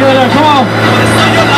Người.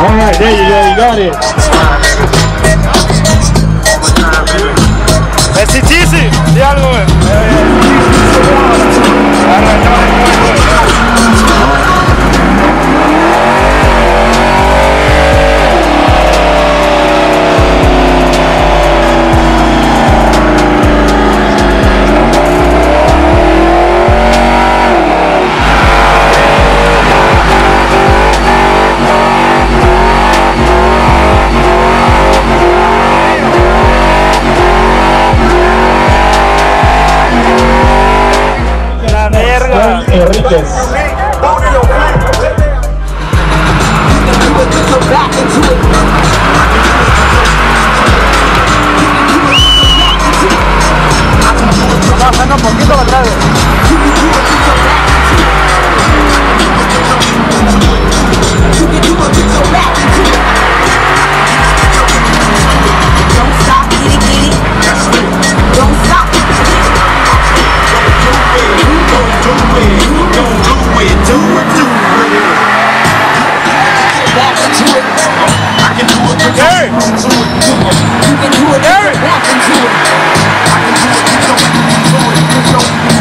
All right, there you go, you got it. Gary, You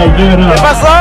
All right,